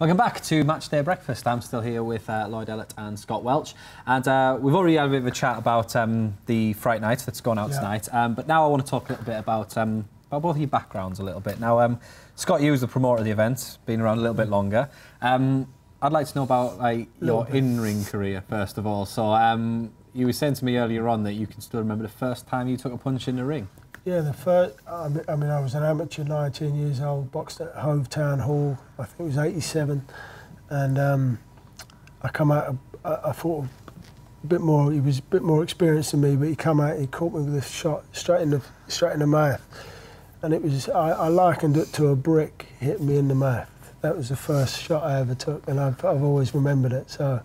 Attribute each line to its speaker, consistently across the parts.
Speaker 1: Welcome back to Matchday Breakfast. I'm still here with uh, Lloyd Ellett and Scott Welch. And uh, we've already had a bit of a chat about um, the Fright Night that's gone out
Speaker 2: Yeah.
Speaker 1: tonight. Um, but now I want to talk a little bit about, um, about both of your backgrounds a little bit. Now, um, Scott, you was the promoter of the event, been around a little bit longer. Um, I'd like to know about like, your in-ring career, first of all. So um, you were saying to me earlier on that you can still remember the first time you took a punch in the ring.
Speaker 2: Yeah, the first, I mean, I was an amateur, 19 years old, boxed at Hove Town Hall, I think it was 87. And um, I come out, I, I thought a bit more, he was a bit more experienced than me, but he come out, he caught me with a shot straight in the, straight in the mouth. And it was, I, I likened it to a brick hitting me in the mouth. That was the first shot I ever took, and I've, I've always remembered it. So,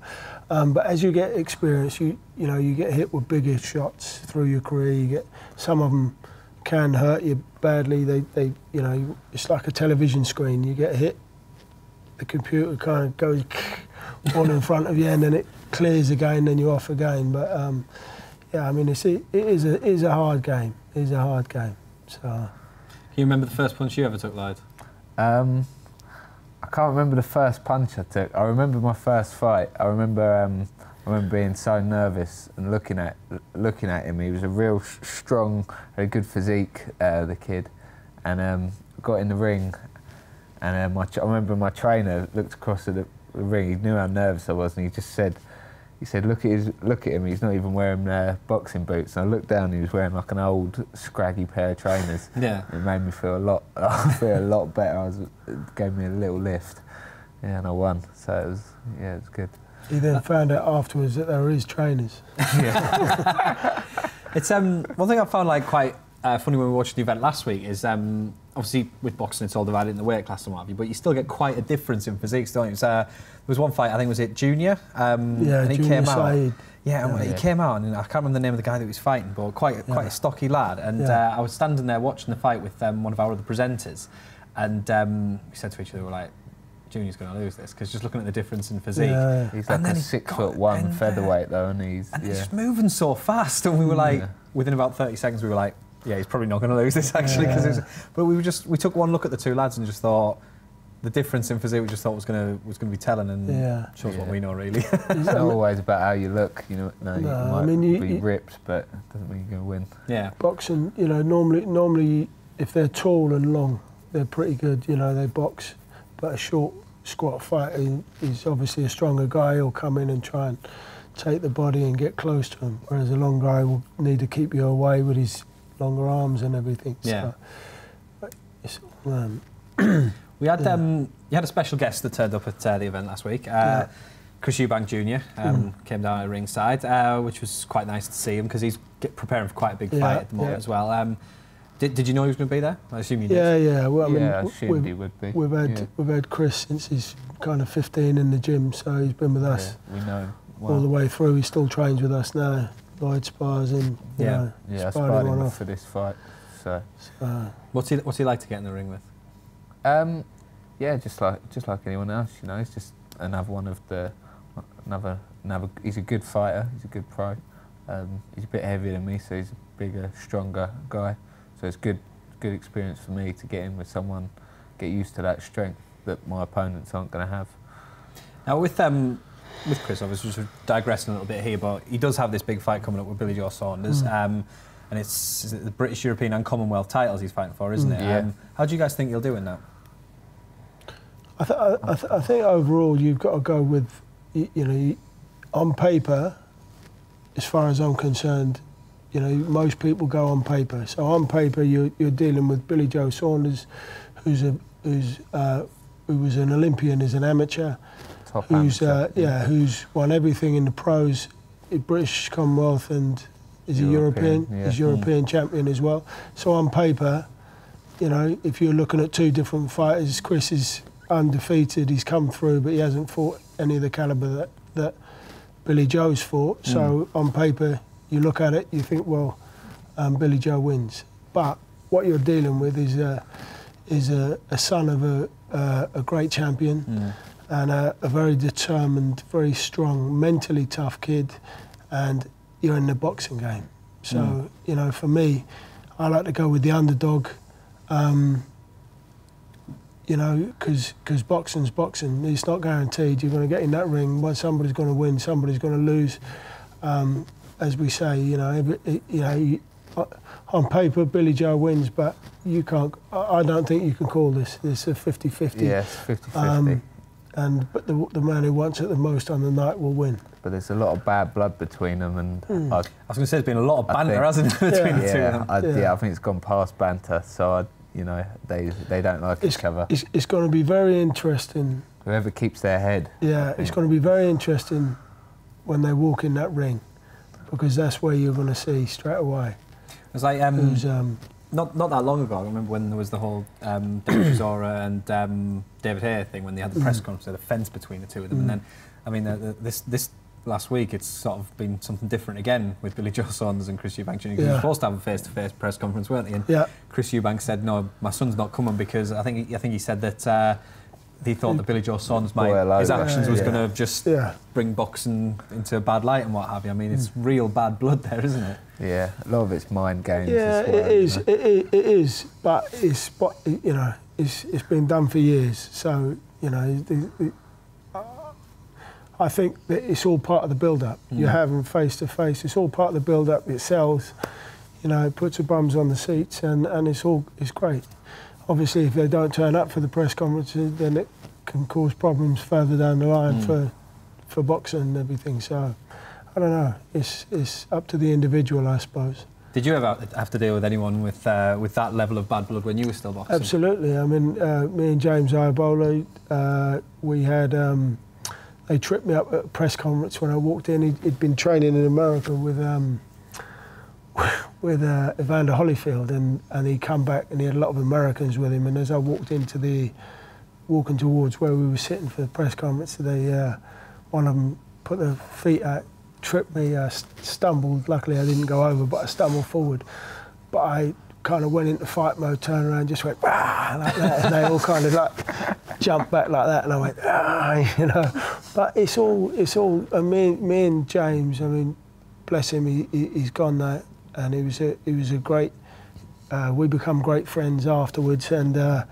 Speaker 2: um, but as you get experience, you you know you get hit with bigger shots through your career. You get some of them can hurt you badly. They, they you know it's like a television screen. You get hit, the computer kind of goes on in front of you, and then it clears again, then you're off again. But um, yeah, I mean it's it is a it is a hard game. It is a hard game. So.
Speaker 1: Can you remember the first punch you ever took, Lloyd?
Speaker 3: Um, I can't remember the first punch I took. I remember my first fight. I remember um, I remember being so nervous and looking at looking at him. He was a real strong, had a good physique, uh, the kid, and um, got in the ring. And uh, my, I remember my trainer looked across at the, the ring. He knew how nervous I was, and he just said, he said, "Look at his, look at him. He's not even wearing uh, boxing boots." And I looked down. He was wearing like an old, scraggy pair of trainers.
Speaker 1: Yeah.
Speaker 3: It made me feel a lot, I feel a lot better. I was, it gave me a little lift, yeah, and I won. So it was, yeah, it was good.
Speaker 2: He then found out afterwards that they were his trainers.
Speaker 1: It's um, one thing I found like quite uh, funny when we watched the event last week is um, obviously with boxing it's all divided in the weight class and what have you, but you still get quite a difference in physiques, don't you? So, uh, there was one fight, I think was it Junior, um,
Speaker 2: Yeah,
Speaker 1: and he
Speaker 2: Junior
Speaker 1: came out. Yeah,
Speaker 3: Oh,
Speaker 1: he
Speaker 3: yeah.
Speaker 1: came out, and I can't remember the name of the guy that he was fighting, but quite quite
Speaker 2: Yeah.
Speaker 1: a stocky lad. And
Speaker 2: Yeah.
Speaker 1: uh, I was standing there watching the fight with um, one of our other presenters, and um, we said to each other, "We're like, Junior's going to lose this because just looking at the difference in physique."
Speaker 2: Yeah.
Speaker 3: He's like
Speaker 1: then
Speaker 3: a six foot one
Speaker 1: uh,
Speaker 3: featherweight though, and he's
Speaker 1: And
Speaker 3: yeah.
Speaker 1: he's moving so fast, and we were like,
Speaker 3: Yeah.
Speaker 1: within about 30 seconds, we were like, yeah, he's probably not going to lose this actually. 'cause
Speaker 2: Yeah.
Speaker 1: it's but we were just we took one look at the two lads and just thought the difference in physique we just thought was going to was going to be telling and
Speaker 2: Yeah.
Speaker 1: shows what we know really.
Speaker 3: It's not always about how you look, you know. No, you
Speaker 2: No, I mean, you-
Speaker 3: be
Speaker 2: you-
Speaker 3: ripped, but it doesn't mean you're going to win.
Speaker 1: yeah.
Speaker 2: boxing, you know, normally, normally if they're tall and long, they're pretty good. You know, they box. But a short squat fighter is obviously a stronger guy. He'll come in and try and take the body and get close to him. Whereas a long guy will need to keep you away with his longer arms and everything.
Speaker 1: Yeah.
Speaker 2: So, um,
Speaker 1: We had
Speaker 2: Yeah.
Speaker 1: um, you had a special guest that turned up at uh, the event last week. Uh,
Speaker 2: Yeah.
Speaker 1: Chris Eubank Jr. Um, came down at ringside, uh, which was quite nice to see him because he's get, preparing for quite a big
Speaker 2: Yeah,
Speaker 1: fight at the moment as well. Did, did you know he was going to be there? I assume you did.
Speaker 2: yeah, yeah. Well, I mean,
Speaker 3: yeah, I
Speaker 2: w-
Speaker 3: assumed
Speaker 2: we've,
Speaker 3: he would be.
Speaker 2: we've had
Speaker 3: yeah.
Speaker 2: we've had Chris since he's kind of 15 in the gym, so he's been with us.
Speaker 3: Yeah, we know. him
Speaker 2: all the way through. He still trains with us now. Lloyd spars him.
Speaker 1: Yeah.
Speaker 2: Know,
Speaker 3: Yeah, I
Speaker 2: sparred
Speaker 3: sparred
Speaker 2: one
Speaker 3: him
Speaker 2: off.
Speaker 3: for this fight. So,
Speaker 2: So,
Speaker 1: What's he What's he like to get in the ring with?
Speaker 3: um, yeah, just like just like anyone else, you know, he's just another one of the another another. He's a good fighter. He's a good pro. Um, he's a bit heavier than me, so he's a bigger, stronger guy. So it's good good experience for me to get in with someone, get used to that strength that my opponents aren't going to have.
Speaker 1: Now with um with Chris, obviously just digressing a little bit here, but he does have this big fight coming up with Billy Joe Saunders,
Speaker 2: Mm.
Speaker 1: um, and it's is it the British, European, and Commonwealth titles he's fighting for, isn't
Speaker 2: Mm.
Speaker 1: it?
Speaker 3: Yeah.
Speaker 1: Um, how do you guys think he'll do in that?
Speaker 2: I, th- I, I, th- I think overall you've got to go with, you, you know, on paper, as far as I'm concerned, you know, most people go on paper. So on paper, you're, you're dealing with Billy Joe Saunders, who's a who's uh, who was an Olympian as an amateur,
Speaker 3: Top
Speaker 2: who's uh, yeah, who's won everything in the pros, British Commonwealth, and is a
Speaker 3: European,
Speaker 2: European,
Speaker 3: yeah.
Speaker 2: is European champion as well. So on paper, you know, if you're looking at two different fighters, Chris is undefeated. He's come through, but he hasn't fought any of the caliber that that Billy Joe's fought. So on paper, you look at it, you think, well, um, Billy Joe wins. But what you're dealing with is a is a, a son of a uh, a great champion
Speaker 1: Mm.
Speaker 2: and a, a very determined, very strong, mentally tough kid, and you're in the boxing game. So
Speaker 1: Mm.
Speaker 2: you know, for me, I like to go with the underdog. Um, you know, because boxing's boxing. It's not guaranteed. You're going to get in that ring. Somebody's going to win. Somebody's going to lose. Um, as we say, you know, every, you know, you, uh, on paper, Billy Joe wins, but you can't. I I don't think you can call this. This a 50-50.
Speaker 3: Yes, 50 50.
Speaker 2: Um, and but the, the man who wants it the most on the night will win.
Speaker 3: but there's a lot of bad blood between them, and
Speaker 2: Hmm.
Speaker 3: I,
Speaker 1: I was going to say there's been a lot of banter,
Speaker 3: think-
Speaker 1: hasn't there, between
Speaker 2: Yeah.
Speaker 1: the two of
Speaker 3: yeah,
Speaker 1: them?
Speaker 3: I,
Speaker 2: Yeah.
Speaker 3: yeah, I think it's gone past banter. So I, you know, they they don't like
Speaker 2: It's,
Speaker 3: each other.
Speaker 2: it's, it's going to be very interesting.
Speaker 3: Whoever keeps their head.
Speaker 2: Yeah, it's going to be very interesting when they walk in that ring, because that's where you're going to see straight away
Speaker 1: It was like um,
Speaker 2: who's um,
Speaker 1: not not that long ago. I remember when there was the whole um, David Chisora and um, David Haye thing when they had the press
Speaker 2: Mm.
Speaker 1: conference, they had a fence between the two of them,
Speaker 2: Mm.
Speaker 1: and then I mean uh, the, this this last week it's sort of been something different again with Billy Joe Saunders and Chris Eubanks Jr. 'cause They were
Speaker 2: Yeah.
Speaker 1: supposed to have a face-to-face press conference, weren't they? And
Speaker 2: yeah.
Speaker 1: Chris Eubanks said, "No, my son's not coming because I think he, I think he said that." Uh, he thought that Billy Joe Saunders might,
Speaker 3: Boil
Speaker 1: his
Speaker 3: over.
Speaker 1: actions was
Speaker 3: Yeah.
Speaker 1: going to just
Speaker 2: Yeah,
Speaker 1: bring boxing into a bad light and what have you. I mean,
Speaker 2: Mm.
Speaker 1: it's real bad blood there, isn't it?
Speaker 3: Yeah, a lot of it's mind games.
Speaker 2: yeah,
Speaker 3: as well,
Speaker 2: it is. It, it, it is, but it's you know, it's it's been done for years. So you know, the, the, I think that it's all part of the build-up. You
Speaker 1: Mm.
Speaker 2: have them face to face. It's all part of the build-up. It sells. You know, it puts the bums on the seats, and, and it's all it's great. Obviously, if they don't turn up for the press conferences, then it can cause problems further down the line
Speaker 1: Mm.
Speaker 2: for for boxing and everything. So, I don't know. It's it's up to the individual, I suppose.
Speaker 1: Did you ever have to deal with anyone with uh, with that level of bad blood when you were still boxing?
Speaker 2: Absolutely. I mean, uh, me and James Oyebola, uh, we had. Um, they tripped me up at a press conference when I walked in. He'd, he'd been training in America with um, with uh, Evander Holyfield, and, and he come back and he had a lot of Americans with him. And as I walked into the walking towards where we were sitting for the press conference, they uh, one of them put their feet out, tripped me, I st- stumbled. Luckily, I didn't go over, but I stumbled forward. But I kind of went into fight mode, turned around, just went "Rah!" like that, and they all kind of like jumped back like that, and I went, ah, you know. But it's all, it's all. Me, and James. I mean, bless him, he, he, he's gone now, and he was a, he was a great. Uh, we become great friends afterwards, and uh,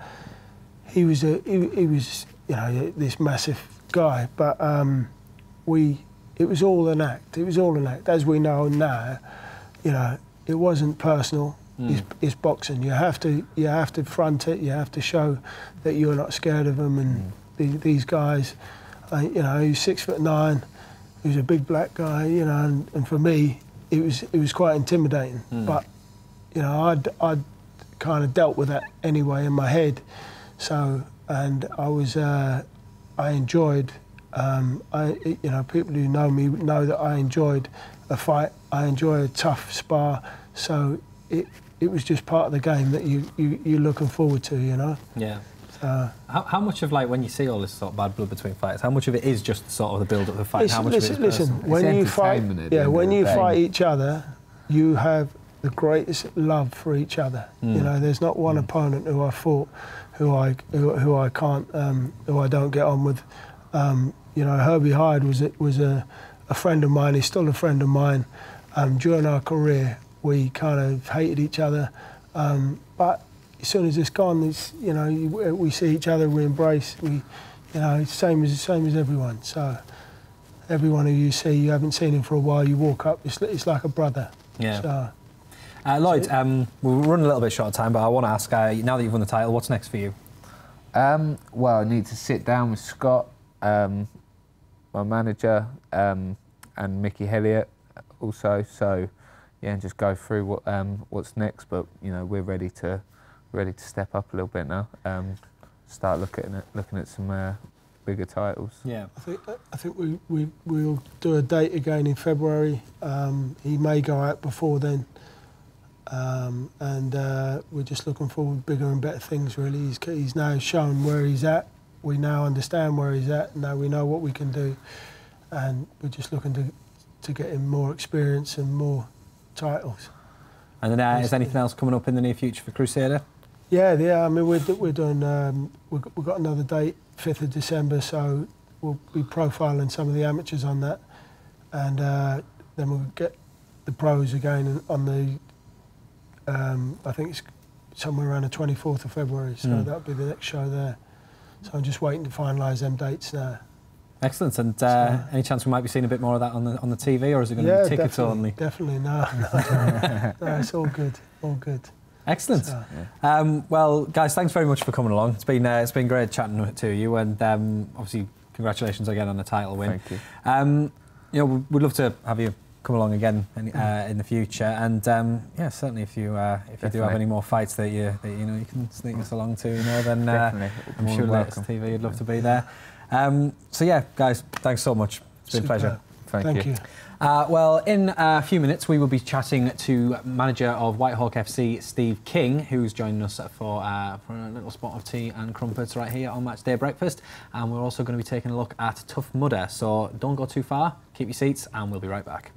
Speaker 2: he was a, he, he was, you know, this massive guy, but um, we, it was all an act. It was all an act, as we know now. You know, it wasn't personal.
Speaker 1: Mm.
Speaker 2: It's, it's boxing. You have to you have to front it. You have to show that you're not scared of them. And the, these guys, uh, you know, he's six foot nine. He was a big black guy. You know, and, and for me, it was it was quite intimidating.
Speaker 1: Mm.
Speaker 2: But you know, I'd I'd kind of dealt with that anyway in my head. So and I was uh, I enjoyed. Um, I you know people who know me know that I enjoyed a fight. I enjoy a tough spar. So it it was just part of the game that you you you're looking forward to. You know.
Speaker 1: Yeah.
Speaker 2: So,
Speaker 1: How, how much of like when you see all this sort of bad blood between fighters, how much of it is just sort of the build up of the fight? and how
Speaker 2: listen,
Speaker 1: much
Speaker 2: listen,
Speaker 1: of it is
Speaker 2: listen. When
Speaker 3: It's
Speaker 2: you fight,
Speaker 3: entertainment at the
Speaker 2: yeah, when you
Speaker 3: day.
Speaker 2: fight each other, you have the greatest love for each other. You
Speaker 1: Mm.
Speaker 2: know, there's not one
Speaker 3: Mm.
Speaker 2: opponent who I fought who I who, who I can't um, who I don't get on with. Um, you know, Herbie Hide was a, was a, a friend of mine. He's still a friend of mine. Um, during our career, we kind of hated each other, um, but as soon as it's gone, it's, you know, we see each other, we embrace, we, you know, it's same as same as everyone. So everyone who you see, you haven't seen him for a while, you walk up, it's, it's like a brother.
Speaker 1: Yeah.
Speaker 2: So,
Speaker 1: Uh, Lloyd, um, we're running a little bit short of time, but I want to ask, uh, now that you've won the title, what's next for you?
Speaker 3: Um, well, I need to sit down with Scott, um, my manager, um, and Mickey Helliet also. So, yeah, and just go through what um, what's next. But you know, we're ready to ready to step up a little bit now. Um, start looking at looking at some uh, bigger titles.
Speaker 1: Yeah.
Speaker 2: I think I think we, we we'll do a date again in February. Um, he may go out before then, um, and uh, we're just looking forward to bigger and better things. Really, he's he's now shown where he's at. We now understand where he's at. Now we know what we can do, and we're just looking to to get him more experience and more titles.
Speaker 1: And then, uh, is anything else coming up in the near future for Crusader?
Speaker 2: Yeah, yeah. I mean, we're we're doing um, we've, got, we've got another date, fifth of December. So we'll be profiling some of the amateurs on that, and uh, then we'll get the pros again on the. Um, I think it's somewhere around the twenty fourth of February. So
Speaker 1: Mm.
Speaker 2: that'll be the next show there. So I'm just waiting to finalise them dates now.
Speaker 1: Excellent. And uh, any chance we might be seeing a bit more of that on the on the TV, or is it going to
Speaker 2: yeah,
Speaker 1: be tickets
Speaker 2: definitely,
Speaker 1: only?
Speaker 2: Definitely, no, no, no, it's all good, all good.
Speaker 1: Excellent.
Speaker 2: So,
Speaker 1: Um, well, guys, thanks very much for coming along. It's been uh, it's been great chatting to you, and um, obviously congratulations again on the title win.
Speaker 3: Thank you.
Speaker 1: Um, you know, we'd love to have you come along again in, uh, in the future, and um, yeah, certainly if you uh, if you do have any more fights that you that you know you can sneak us along to, you know, then uh,
Speaker 3: Definitely.
Speaker 1: I'm sure
Speaker 3: than
Speaker 1: latest
Speaker 3: welcome.
Speaker 1: TV would love to be there. Um, so yeah, guys, thanks so much. It's been a pleasure.
Speaker 3: Thank,
Speaker 2: Thank
Speaker 3: you.
Speaker 2: you.
Speaker 1: Uh, well, in a few minutes, we will be chatting to manager of Whitehawk FC, Steve King, who's joining us for, uh, for a little spot of tea and crumpets right here on Match Day Breakfast. And we're also going to be taking a look at Tough Mudder. So don't go too far, keep your seats, and we'll be right back.